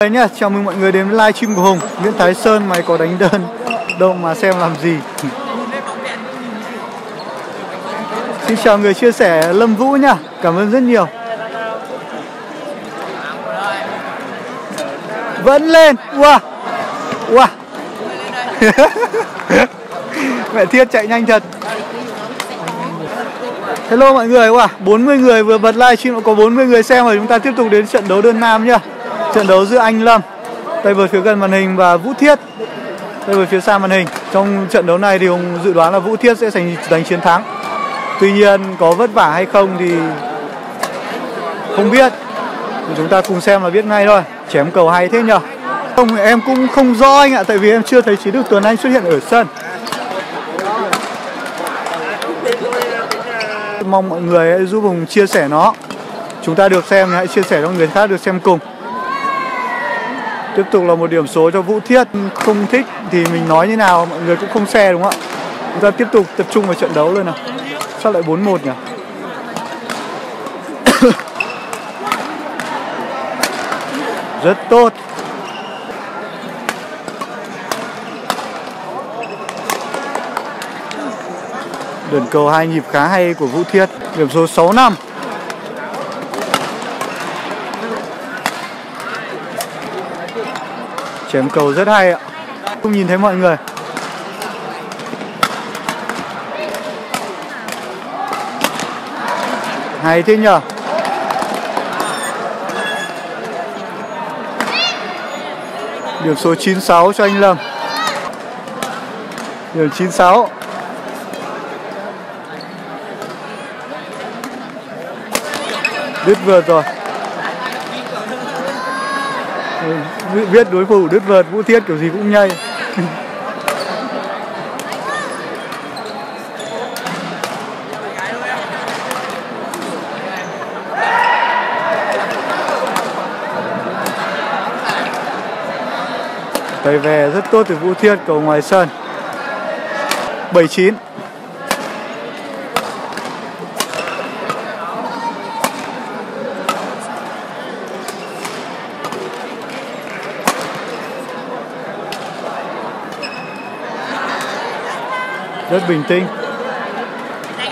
Đây nhá, chào mừng mọi người đến với livestream của Hùng. Nguyễn Thái Sơn mày có đánh đơn. Đâu mà xem làm gì. Xin chào người chia sẻ Lâm Vũ nhá. Cảm ơn rất nhiều. Vẫn lên. Wow. Wow. Mẹ Thiết chạy nhanh thật. Hello mọi người, wow, 40 người vừa bật livestream có 40 người xem rồi. Chúng ta tiếp tục đến trận đấu đơn nam nhá. Trận đấu giữa Anh Lâm Tay vợt phía gần màn hình và Vũ Thiết. Tay vợt phía xa màn hình. Trong trận đấu này thì Hùng dự đoán là Vũ Thiết sẽ giành, giành chiến thắng. Tuy nhiên có vất vả hay không thì không biết. Chúng ta cùng xem là biết ngay thôi. Chém cầu hay thế nhở? Không em cũng không rõ anh ạ Tại vì em chưa thấy Chí Đức Tuấn Anh xuất hiện ở sân. Mong mọi người hãy giúp Hùng chia sẻ nó. Chúng ta được xem hãy chia sẻ cho người khác được xem cùng. Tiếp tục là một điểm số cho Vũ Thiết. Không thích thì mình nói như nào, Mọi người cũng không xe đúng không ạ? Chúng ta tiếp tục tập trung vào trận đấu luôn nào. Sao lại 4-1 nhỉ? Rất tốt. Đơn cầu hai nhịp khá hay của Vũ Thiết. Điểm số 6 năm. Chém cầu rất hay ạ. Không nhìn thấy mọi người. Hay thế nhở Điểm số 96 cho anh Lâm. Điểm 96 Đứt vượt rồi. Biết đối thủ đứt vợt, Vũ Thiết, kiểu gì cũng nhây. Tay về rất tốt từ Vũ Thiết, cầu ngoài sân. 79 Rất bình tĩnh.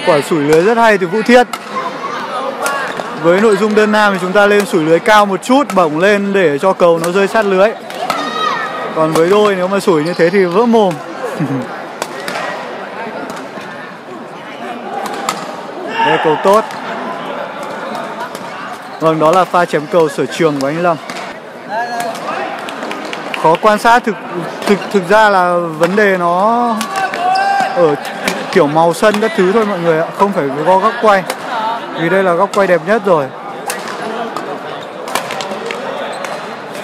Quả sủi lưới rất hay từ Vũ Thiết. Với nội dung đơn nam thì chúng ta lên sủi lưới cao một chút, Bổng lên để cho cầu nó rơi sát lưới. Còn với đôi nếu mà sủi như thế thì vỡ mồm. Đây, cầu tốt. Vâng đó là pha chém cầu sở trường của anh Lâm. Khó quan sát thực thực thực ra là vấn đề nó ở kiểu màu sân các thứ thôi mọi người ạ, không phải có góc quay. Vì đây là góc quay đẹp nhất rồi.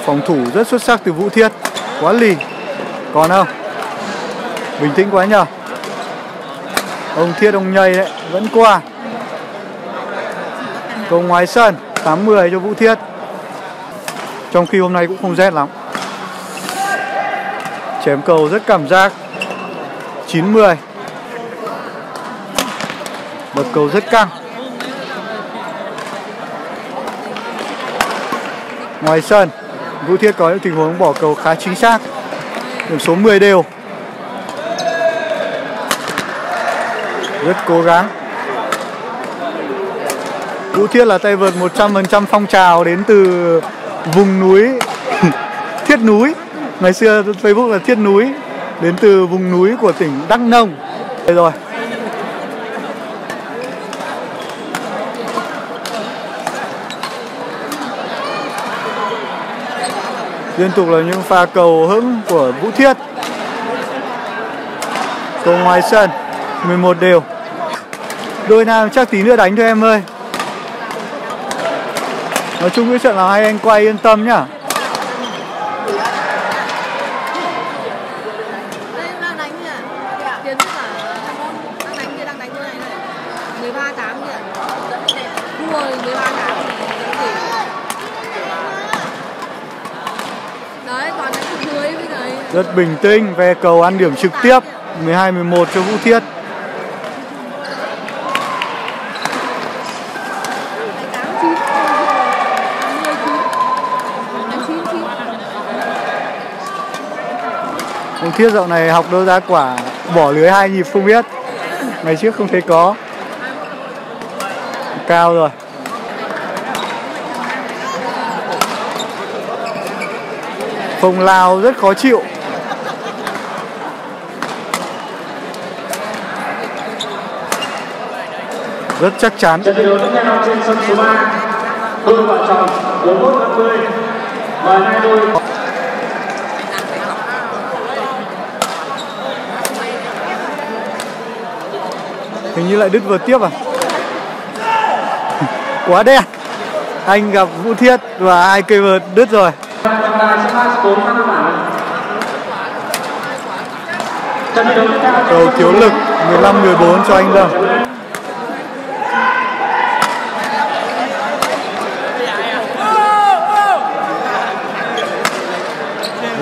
Phòng thủ rất xuất sắc từ Vũ Thiết. Quá lì. Còn không? Bình tĩnh quá nhờ ông Thiết, ông nhây đấy, vẫn qua. Cầu ngoài sân 80 cho Vũ Thiết. Trong khi hôm nay cũng không rét lắm. Chém cầu rất cảm giác. 90 Bật cầu rất căng. Ngoài sân, Vũ Thiết có những tình huống bỏ cầu khá chính xác. Điểm số 10 đều. Rất cố gắng. Vũ Thiết là tay vợt 100% phong trào đến từ vùng núi, Thiết núi. Ngày xưa Facebook là Thiết núi đến từ vùng núi của tỉnh Đắk Nông. Đây rồi. Liên tục là những pha cầu hững của Vũ Thiết. Cầu ngoài sân 11 đều. Đôi nam chắc tí nữa đánh thôi em ơi. Nói chung cái trận là hai anh quay yên tâm nhá. Rất bình tĩnh, về cầu ăn điểm trực tiếp 12-11 cho Vũ Thiết. Vũ Thiết dạo này học đâu ra quả bỏ lưới hai nhịp không biết. Ngày trước không thấy có. Cao rồi. Phòng lao rất khó chịu. Rất chắc chắn. Trận thi đấu tiếp theo trên sân số 3 Đôi vợ chồng 4150 Mời hai đôi Hình như lại đứt vượt tiếp à? Quá đen Anh gặp Vũ Thiết và ai cây vượt đứt rồi. Cầu thiếu lực 15-14 cho anh Lâm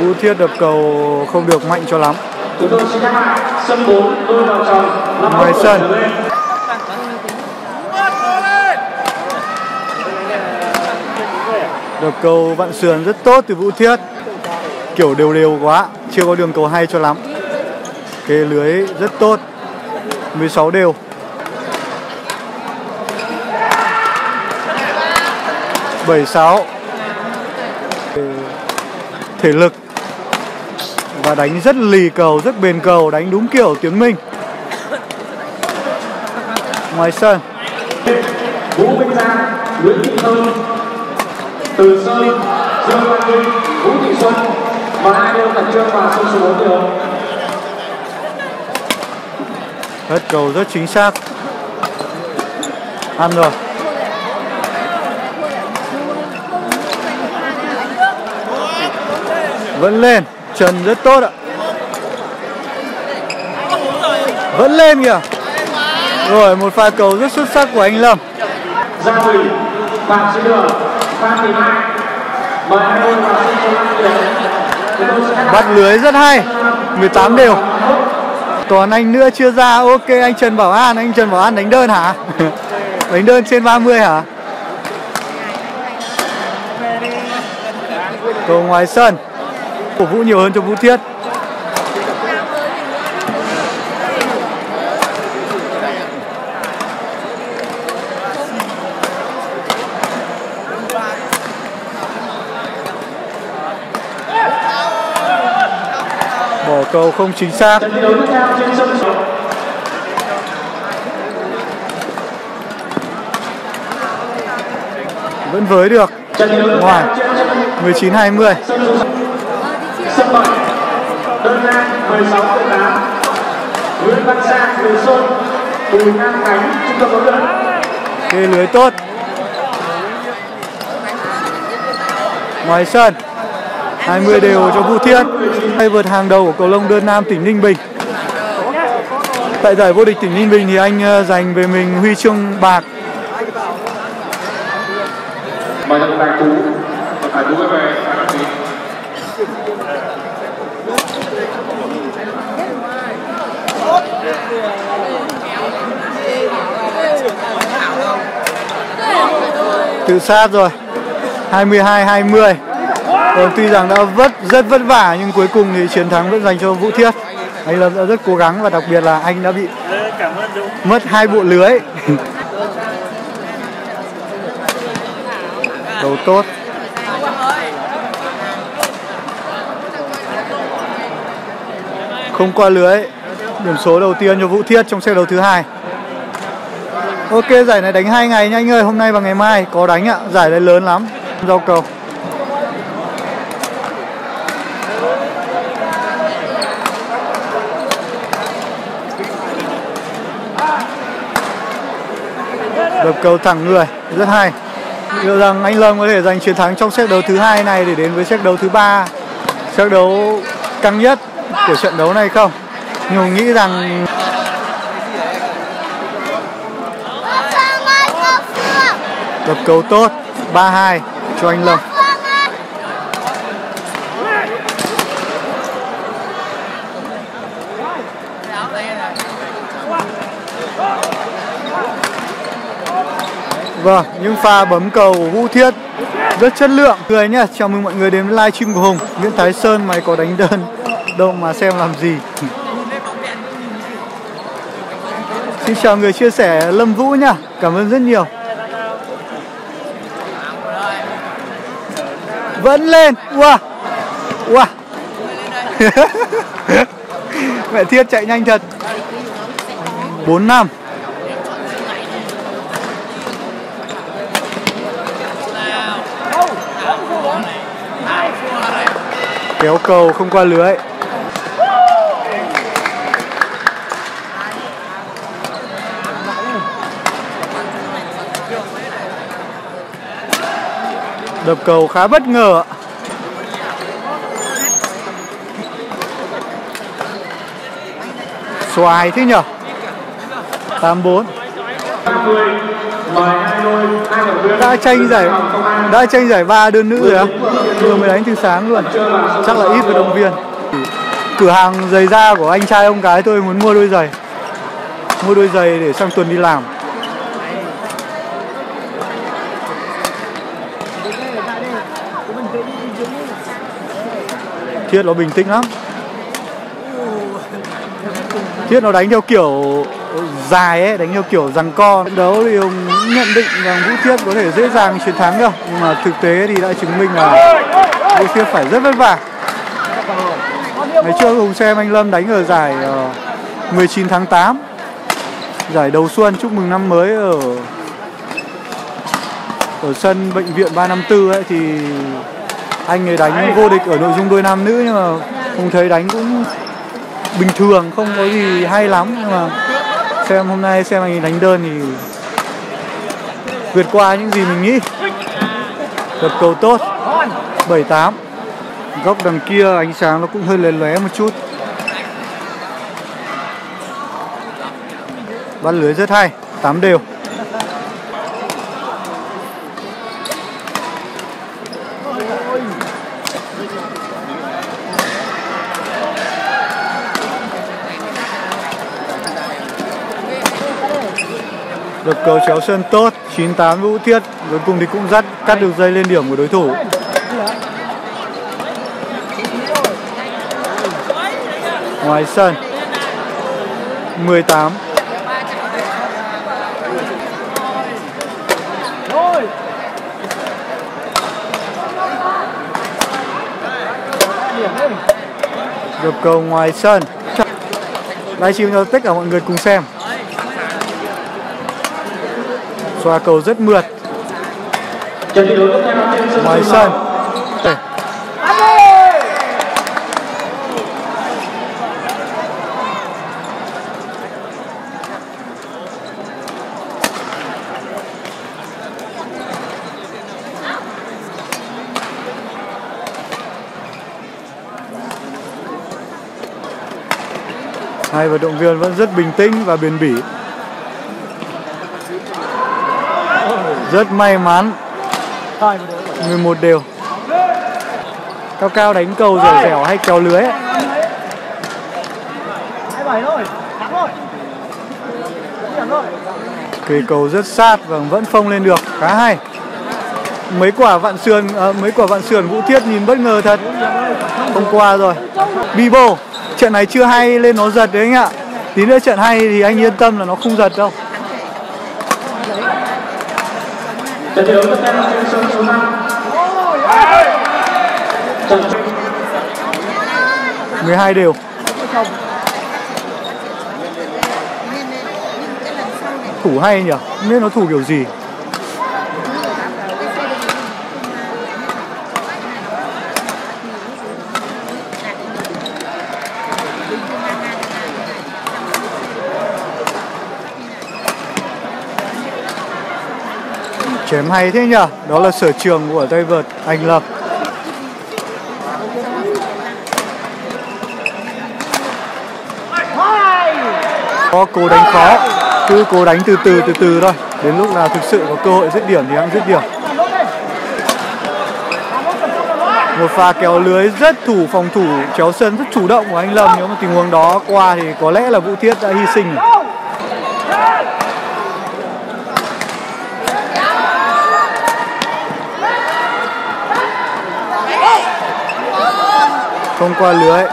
Vũ Thiết đập cầu không được mạnh cho lắm. Chúng tôi xin nhắc lại Sân 4 đôi vào chồng Ngoài sân. Đập cầu vặn sườn rất tốt từ Vũ Thiết. Kiểu đều đều quá, Chưa có đường cầu hay cho lắm. Kê lưới rất tốt 16 đều. bảy sáu. Thể lực và đánh rất lì cầu rất bền cầu đánh đúng kiểu tiếng minh. Ngoài sân. Vũ Minh Giang, Nguyễn Thị Thơm, Từ Sơn, Dương Văn Vinh, Vũ Thị Xuân. Mời hai đôi khẩn trương vào sân số 4 điều. Hất cầu rất chính xác. Ăn rồi. Vẫn lên Trần rất tốt ạ. Vẫn lên kìa. Rồi một pha cầu rất xuất sắc của anh Lâm. Gia Thủy, Phạm Sĩ Đường, Phan Thị Mai mời hai đôi vào sân số 5 điều. Chúng tôi sẽ Bắt lưới rất hay. 18 đều. Còn anh nữa chưa ra. Ok anh Trần Bảo An Anh Trần Bảo An đánh đơn hả? Đánh đơn trên 30 hả? Cầu ngoài sân Cổ vũ nhiều hơn cho Vũ Thiết. Bỏ cầu không chính xác. Vẫn với được. Ngoài. 19 20 sân số sân 7 đơn nam 16 tuổi 8 Nguyễn Văn Sang Từ Sơn Bùi Nam Khánh trung tâm huấn luyện Kê lưới tốt. Ngoài sân 20 đều cho Vũ Thiết Tay vượt hàng đầu của cầu lông đơn nam tỉnh Ninh Bình. Tại giải vô địch tỉnh Ninh Bình thì anh ờ, giành về mình huy chương bạc. Mời trọng tài tú trọng tài quay về tự sát rồi. 22 20 Còn tuy rằng đã vất, rất vất vả, nhưng cuối cùng thì chiến thắng vẫn dành cho Vũ Thiết. Anh Lâm đã rất cố gắng và đặc biệt là anh đã bị mất hai bộ lưới. Đầu tốt. Không qua lưới, điểm số đầu tiên cho Vũ Thiết trong set đấu thứ hai. Ok, giải này đánh hai ngày nha anh ơi. Hôm nay và ngày mai có đánh ạ. Giải này lớn lắm. Rau cầu. Đập cầu thẳng người. Rất hay. Liệu rằng anh Lâm có thể giành chiến thắng trong set đấu thứ hai này Để đến với set đấu thứ ba? Set đấu căng nhất của trận đấu này không? Nhưng nghĩ rằng Lập cầu tốt 3-2 cho anh Lâm. Vâng, những pha bấm cầu của Vũ Thiết rất chất lượng. Người nhá chào mừng mọi người đến với livestream của hùng. Nguyễn thái sơn mày có đánh đơn đâu mà xem làm gì. Xin chào người chia sẻ lâm vũ nhá cảm ơn rất nhiều. Vẫn lên. Wow wow mẹ thiết chạy nhanh thật. 4 năm. Kéo cầu không qua lưới. Đập cầu khá bất ngờ xoài thế nhở? 84 đã tranh giải đã tranh giải ba đơn nữ rồi á. Vừa mới đánh từ sáng luôn. Chắc là ít vận động viên. Cửa hàng giày da của anh trai ông cái tôi muốn mua đôi giày. Mua đôi giày để sang tuần đi làm. Thiết nó bình tĩnh lắm. Thiết nó đánh theo kiểu dài ấy, đánh theo kiểu rằng co. Đấu thì ông nhận định rằng vũ thiết có thể dễ dàng chiến thắng đâu nhưng mà thực tế thì đã chứng minh là vũ thiết phải rất vất vả. Ngày trước hùng xem anh lâm đánh ở giải ờ, 19 tháng 8 giải đầu xuân chúc mừng năm mới ở ở sân bệnh viện 354 ấy, thì anh ấy đánh vô địch ở nội dung đôi nam nữ nhưng mà không thấy đánh cũng bình thường, không có gì hay lắm. Nhưng mà xem hôm nay xem anh ấy đánh đơn thì vượt qua những gì mình nghĩ. Đập cầu tốt 78 góc đằng kia, ánh sáng nó cũng hơi lé lé một chút. Bắn lưới rất hay 8 đều. Đập cầu chéo sân tốt 98 Vũ Thiết, Cuối cùng thì cũng dắt cắt được dây lên điểm của đối thủ. Ngoài sân 18 được cầu ngoài sân. Livestream cho tất cả mọi người cùng xem. Xoa cầu rất mượt. Ngoài sân. Hai vận động viên vẫn rất bình tĩnh và bền bỉ. Rất may mắn. 11 đều. Cao cao đánh cầu dẻo dẻo hay kéo lưới. Cây cầu rất sát và vẫn phông lên được. Khá hay. Mấy quả vạn sườn à, mấy quả vạn sườn vũ thiết nhìn bất ngờ thật. Không qua rồi. Bibo trận này chưa hay lên nó giật đấy anh ạ tí nữa trận hay thì anh yên tâm là nó không giật đâu Trận đấu tất cả trên sân số 5. Trận 12 đều. Thủ hay nhỉ? Biết nó thủ kiểu gì. Chém hay thế nhở Đó là sở trường của tay vợt Anh Lập. Có cố đánh khó, Cứ cố đánh từ từ từ từ thôi. Đến lúc nào thực sự có cơ hội dứt điểm thì hãng dứt điểm. Một pha kéo lưới rất thủ, phòng thủ chéo sân rất chủ động của anh Lâm. Nếu mà tình huống đó qua thì có lẽ là Vũ Thiết đã hy sinh. rồi. Không qua lưới.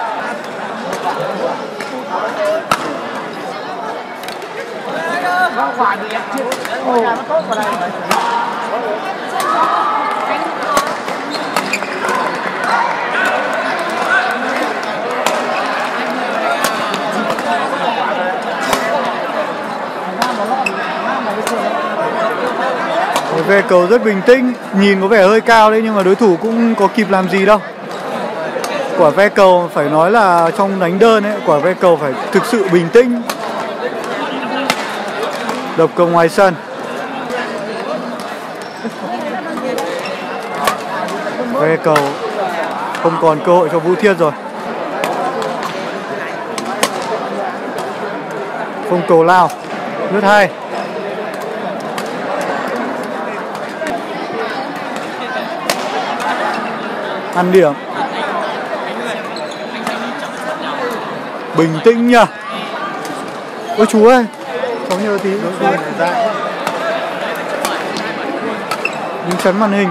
Về cầu rất bình tĩnh, nhìn có vẻ hơi cao đấy, nhưng mà đối thủ cũng có kịp làm gì đâu quả ve cầu phải nói là trong đánh đơn ấy, quả ve cầu phải thực sự bình tĩnh. Đập cầu ngoài sân. Ve cầu không còn cơ hội cho vũ thiên rồi. Phong cầu lao, lướt hai. Ăn điểm. Bình tĩnh nhá ôi chú ơi cháu nhớ tí. Đứng chắn màn hình.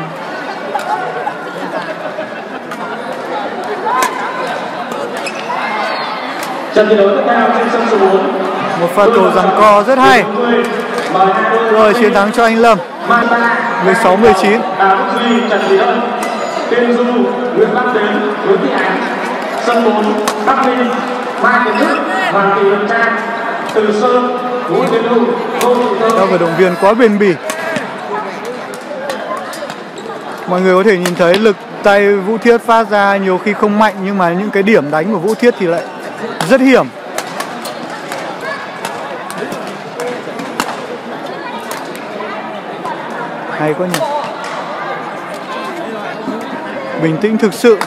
Trận thi đấu tiếp theo trên sân số 4 một pha cầu giằng co rất hay. Rồi chiến thắng cho anh Lâm. 16 19 Đào Duy, Trần Thị Ân, Tiên Du, Nguyễn Văn Đến, Nguyễn Thị Ánh, sân bồn, Bắc Ninh, Mai Tiến Đức, Hoàng kỳ lâm Trang, Từ Sơn, Vũ Tiến Lưu, Ngô Thị Thơ. các vận động viên quá bền bỉ. Mọi người có thể nhìn thấy lực tay Vũ Thiết phát ra nhiều khi không mạnh nhưng mà những cái điểm đánh của Vũ Thiết thì lại rất hiểm. Hay quá nhỉ. Bình tĩnh thực sự.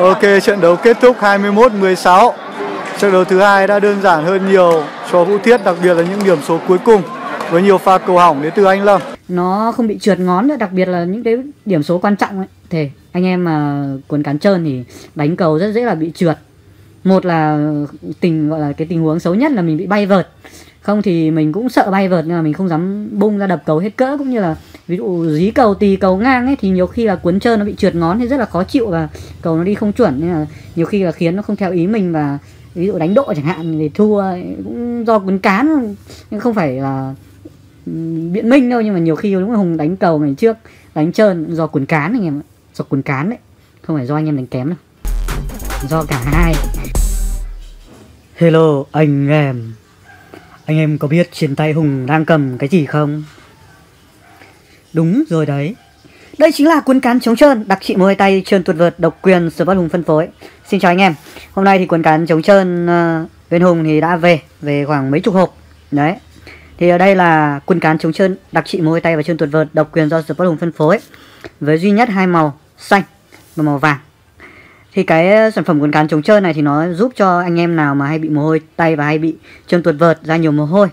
Ok, trận đấu kết thúc 21-16. Trận đấu thứ hai đã đơn giản hơn nhiều cho Vũ Thiết, đặc biệt là những điểm số cuối cùng với nhiều pha cầu hỏng đến từ anh Lâm. nó không bị trượt ngón nữa đặc biệt là những cái điểm số quan trọng ấy Thế anh em mà cuốn cán trơn thì đánh cầu rất dễ là bị trượt một là tình gọi là cái tình huống xấu nhất là mình bị bay vợt không thì mình cũng sợ bay vợt nhưng mà mình không dám bung ra đập cầu hết cỡ cũng như là ví dụ dí cầu tì cầu ngang ấy, thì nhiều khi là cuốn trơn nó bị trượt ngón thì rất là khó chịu và cầu nó đi không chuẩn. Nên là nhiều khi là khiến nó không theo ý mình và ví dụ đánh độ chẳng hạn thì thua cũng do cuốn cán nhưng không phải là biện minh đâu, nhưng mà nhiều khi đúng là hùng đánh cầu ngày trước, đánh trơn do cuốn cán anh em do cuốn cán đấy, không phải do anh em đánh kém đâu. Do cả hai. Hello anh em. Anh em có biết trên tay hùng đang cầm cái gì không? Đúng rồi đấy. Đây chính là cuốn cán chống trơn đặc trị môi tay trơn tuột vượt độc quyền Sport Hùng phân phối. Xin chào anh em. Hôm nay thì cuốn cán chống trơn ờ, uh, bên Hùng thì đã về về khoảng mấy chục hộp. Đấy. Thì ở đây là cuốn cán chống trơn đặc trị môi tay và trơn tuột vượt độc quyền do Sport Hùng phân phối với duy nhất hai màu xanh và màu vàng. Thì cái sản phẩm cuốn cán chống trơn này thì nó giúp cho anh em nào mà hay bị mồ hôi tay và hay bị trơn tuột vợt ra nhiều mồ hôi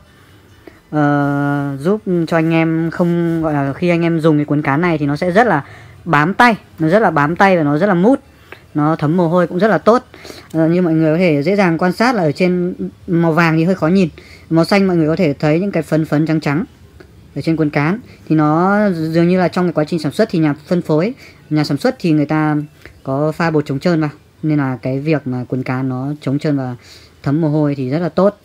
uh, giúp cho anh em không gọi là khi anh em dùng cái cuốn cán này thì nó sẽ rất là bám tay nó rất là bám tay và nó rất là mút nó thấm mồ hôi cũng rất là tốt. Uh, như mọi người có thể dễ dàng quan sát là ở trên màu vàng thì hơi khó nhìn màu xanh mọi người có thể thấy những cái phấn phấn trắng trắng ở trên cuốn cán thì nó dường như là trong cái quá trình sản xuất thì nhà phân phối nhà sản xuất thì người ta có pha bột chống trơn vào nên là cái việc mà cuốn cán nó chống trơn và thấm mồ hôi thì rất là tốt.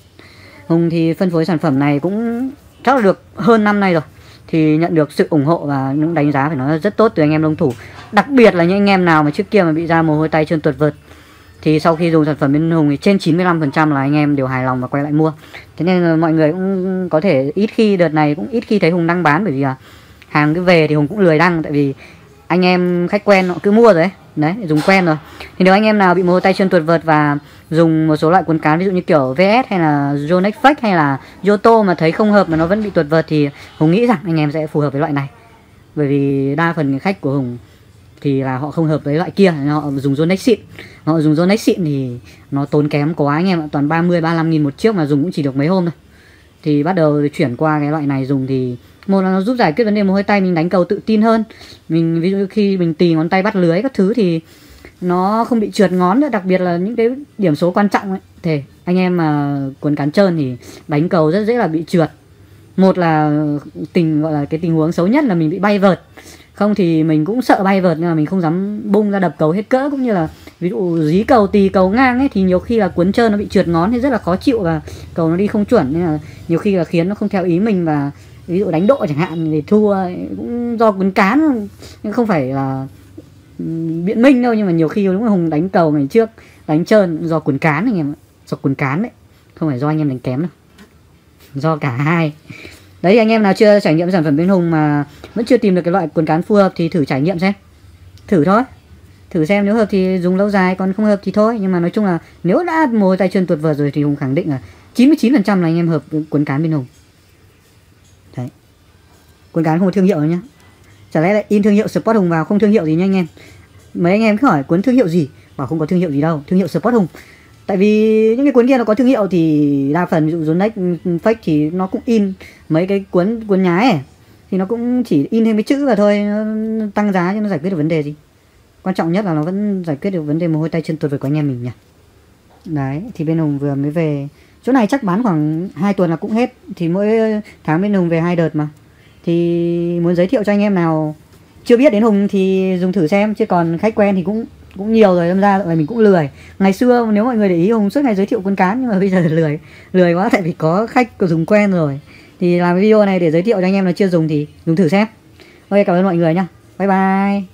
Hùng thì phân phối sản phẩm này cũng chắc là được hơn năm nay rồi. Thì nhận được sự ủng hộ và những đánh giá phải nói là rất tốt từ anh em đông thủ. Đặc biệt là những anh em nào mà trước kia mà bị ra mồ hôi tay chân tuột vợt, thì sau khi dùng sản phẩm bên Hùng thì trên 95% là anh em đều hài lòng và quay lại mua. Thế nên là mọi người cũng có thể ít khi đợt này cũng ít khi thấy Hùng đăng bán bởi vì là hàng cứ về thì Hùng cũng lười đăng, tại vì anh em khách quen họ cứ mua rồi đấy đấy dùng quen rồi. Thì nếu anh em nào bị mồ tay chân tuột vợt và dùng một số loại cuốn cán, ví dụ như kiểu VS hay là jonex flex hay là Yoto mà thấy không hợp mà nó vẫn bị tuột vợt thì Hùng nghĩ rằng anh em sẽ phù hợp với loại này. Bởi vì đa phần khách của Hùng thì là họ không hợp với loại kia họ dùng Yonex xịn. Họ dùng Yonex xịn thì nó tốn kém quá anh em ạ, toàn 30 35 nghìn một chiếc mà dùng cũng chỉ được mấy hôm thôi thì bắt đầu chuyển qua cái loại này dùng thì một là nó giúp giải quyết vấn đề mồ hôi tay, mình đánh cầu tự tin hơn. Mình, ví dụ khi mình tì ngón tay bắt lưới các thứ thì nó không bị trượt ngón nữa, đặc biệt là những cái điểm số quan trọng ấy. Thì anh em mà cuốn cán trơn thì đánh cầu rất dễ là bị trượt. Một là tình, gọi là cái tình huống xấu nhất là mình bị bay vợt không thì mình cũng sợ bay vợt nhưng mà mình không dám bung ra đập cầu hết cỡ. Cũng như là ví dụ dí cầu tì cầu ngang ấy, thì nhiều khi là cuốn trơn nó bị trượt ngón thì rất là khó chịu và cầu nó đi không chuẩn. Nên là nhiều khi là khiến nó không theo ý mình và ví dụ đánh độ chẳng hạn thì thua cũng do cuốn cán nhưng không phải là biện minh đâu. Nhưng mà nhiều khi đúng là hùng đánh cầu ngày trước, đánh trơn do cuốn cán anh em do cuốn cán đấy, không phải do anh em đánh kém đâu. Do cả hai đấy, anh em nào chưa trải nghiệm sản phẩm bên hùng mà vẫn chưa tìm được cái loại cuốn cán phù hợp thì thử trải nghiệm xem. Thử thôi. Thử xem nếu hợp thì dùng lâu dài, còn không hợp thì thôi. Nhưng mà nói chung là nếu đã mồi tay chân tuột vợt rồi thì hùng khẳng định là 99% là anh em hợp cuốn cán bên hùng. Đấy. Cuốn cán không có thương hiệu nhá. Chả lẽ lại in thương hiệu Sport Hùng vào không thương hiệu gì nha anh em? Mấy anh em cứ hỏi cuốn thương hiệu gì? Bảo không có thương hiệu gì đâu. Thương hiệu Sport Hùng tại vì những cái cuốn kia nó có thương hiệu thì đa phần, ví dụ Zonex, fake thì nó cũng in mấy cái cuốn cuốn nhái ấy. Thì nó cũng chỉ in thêm cái chữ và thôi, nó tăng giá cho nó giải quyết được vấn đề gì. Quan trọng nhất là nó vẫn giải quyết được vấn đề mồ hôi tay chân tuyệt vời của anh em mình nhỉ. Đấy, thì bên hùng vừa mới về. Chỗ này chắc bán khoảng 2 tuần là cũng hết. Thì mỗi tháng bên hùng về hai đợt mà. Thì muốn giới thiệu cho anh em nào chưa biết đến hùng thì dùng thử xem. Chứ còn khách quen thì cũng cũng nhiều rồi, đâm ra là mình cũng lười. Ngày xưa nếu mọi người để ý, hùng suốt ngày giới thiệu quân cán nhưng mà bây giờ lười. Lười quá, tại vì có khách dùng quen rồi. Thì làm video này để giới thiệu cho anh em nó chưa dùng thì dùng thử xem. Ok, cảm ơn mọi người nhá. Bye bye.